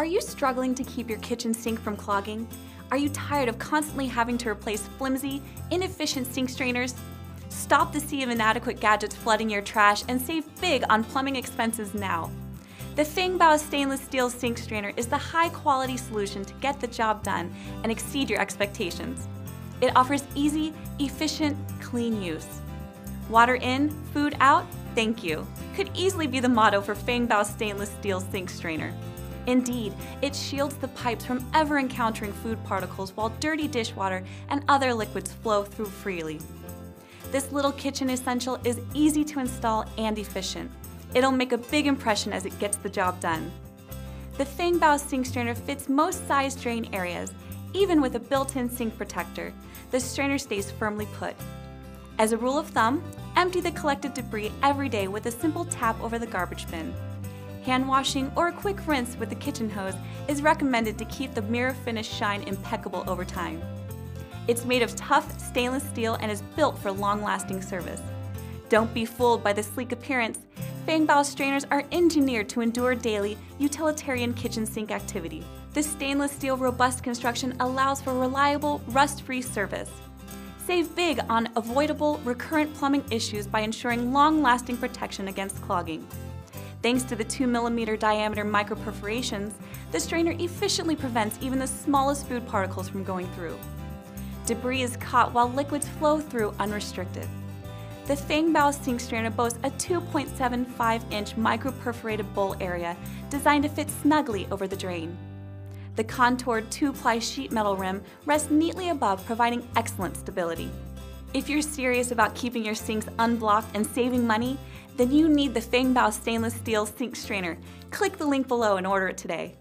Are you struggling to keep your kitchen sink from clogging? Are you tired of constantly having to replace flimsy, inefficient sink strainers? Stop the sea of inadequate gadgets flooding your trash and save big on plumbing expenses now. The Fengbao stainless steel sink strainer is the high quality solution to get the job done and exceed your expectations. It offers easy, efficient, clean use. Water in, food out, thank you, could easily be the motto for Fengbao stainless steel sink strainer. Indeed, it shields the pipes from ever encountering food particles while dirty dishwater and other liquids flow through freely. This little kitchen essential is easy to install and efficient. It'll make a big impression as it gets the job done. The Fengbao sink strainer fits most size drain areas. Even with a built-in sink protector, the strainer stays firmly put. As a rule of thumb, empty the collected debris every day with a simple tap over the garbage bin. Hand washing or a quick rinse with the kitchen hose is recommended to keep the mirror finish shine impeccable over time. It's made of tough stainless steel and is built for long-lasting service. Don't be fooled by the sleek appearance. Fengbao strainers are engineered to endure daily, utilitarian kitchen sink activity. The stainless steel robust construction allows for reliable, rust-free service. Save big on avoidable, recurrent plumbing issues by ensuring long-lasting protection against clogging. Thanks to the 2mm diameter microperforations, the strainer efficiently prevents even the smallest food particles from going through. Debris is caught while liquids flow through unrestricted. The Fengbao sink strainer boasts a 2.75-inch microperforated bowl area designed to fit snugly over the drain. The contoured two-ply sheet metal rim rests neatly above, providing excellent stability. If you're serious about keeping your sinks unblocked and saving money, then you need the Fengbao stainless steel sink strainer. Click the link below and order it today.